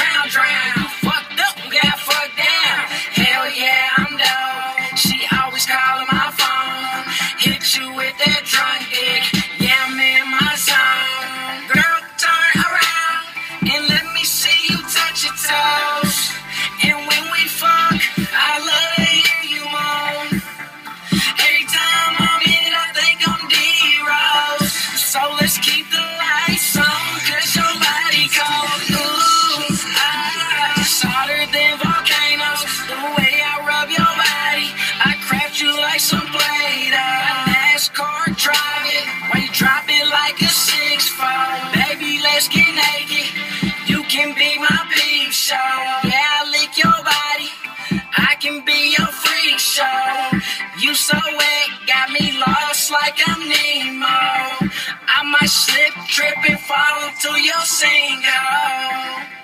drown, drown. Fucked up, got fucked down. Hell yeah, I'm down. She always calling my phone. Hit you with that drunk dick. Yeah, I'm in my zone. Girl, turn around and let me see you touch your toes. And when we fuck, I love to hear you moan. Every time I'm in it, I think I'm D-Rose. So let's keep. Like some Play-Doh. NASCAR drive it, you drop it like a six-fold. Baby, let's get naked. You can be my peep show. Yeah, I lick your body. I can be your freak show. You so wet, got me lost like I'm Nemo. I might slip, trip, and fall into your single.